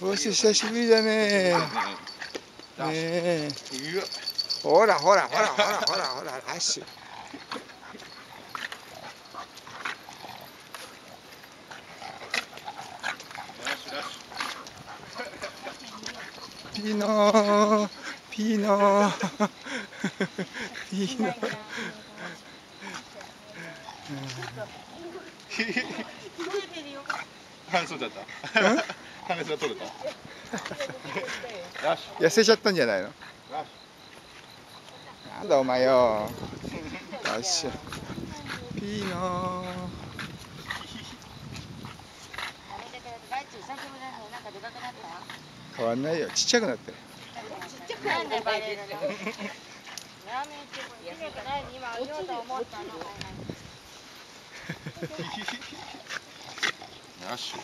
おし久しぶりだね。ねほらほらほらほらほらほらラッシュ。ピーノー。ピーノー。ピーノー。半袖だった半袖取れたよし痩せちゃったん。じゃないのなん。だお前よよっしゃピーノー変わん。ないよちっちゃくなってるなん。でバレるのラーメンってうと思ったの よし